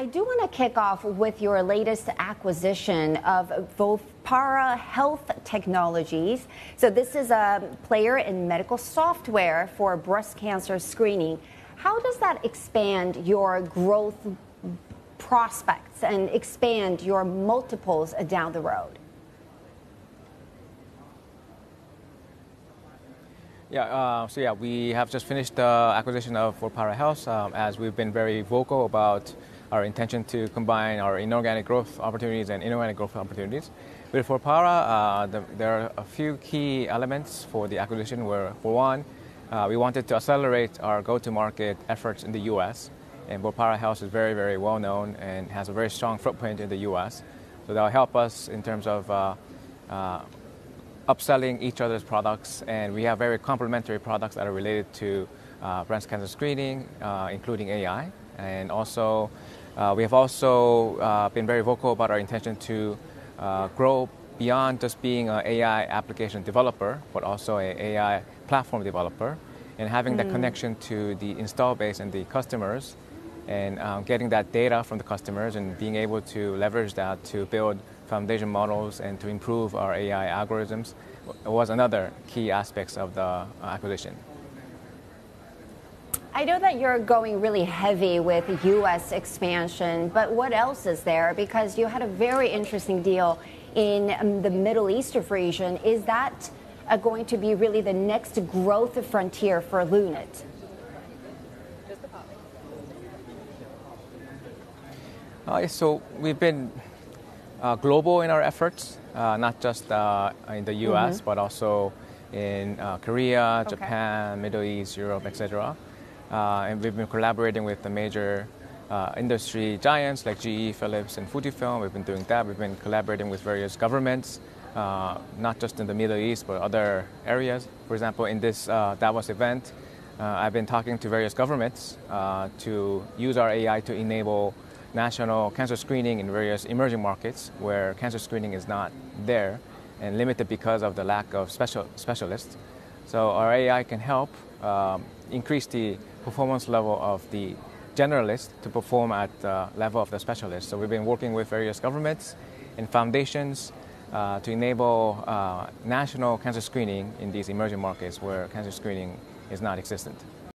I do want to kick off with your latest acquisition of Volpara Health Technologies. So, this is a player in medical software for breast cancer screening. How does that expand your growth prospects and expand your multiples down the road? Yeah, uh, so yeah, we have just finished the acquisition of Volpara Health um, as we've been very vocal about our intention to combine our inorganic growth opportunities and inorganic growth opportunities. With Volpara, uh, the, there are a few key elements for the acquisition where, for one, uh, we wanted to accelerate our go-to-market efforts in the U.S. And Volpara Health is very, very well known and has a very strong footprint in the U.S. So that will help us in terms of uh, uh, upselling each other's products, and we have very complementary products that are related to uh, breast cancer screening, uh, including AI. And also, we have also uh, been very vocal about our intention to uh, grow beyond just being an AI application developer, but also an AI platform developer, and having mm. that connection to the install base and the customers, and um, getting that data from the customers and being able to leverage that to build foundation models and to improve our AI algorithms was another key aspects of the acquisition. I know that you're going really heavy with U.S. expansion, but what else is there? Because you had a very interesting deal in um, the Middle East region. Is that uh, going to be really the next growth frontier for Lunit? Uh, so we've been uh, global in our efforts, uh, not just uh, in the U.S. Mm-hmm. but also in uh, Korea, okay. Japan, Middle East, Europe, etc. Uh, and we've been collaborating with the major uh, industry giants like GE, Philips, and Fujifilm. We've been doing that. We've been collaborating with various governments, not just in the Middle East but other areas. For example, in this Davos event, I've been talking to various governments to use our AI to enable national cancer screening in various emerging markets where cancer screening is not there and limited because of the lack of special specialists. So our AI can help um, increase the performance level of the generalist to perform at the level of the specialist. So we've been working with various governments and foundations uh, to enable uh, national cancer screening in these emerging markets where cancer screening is not existent.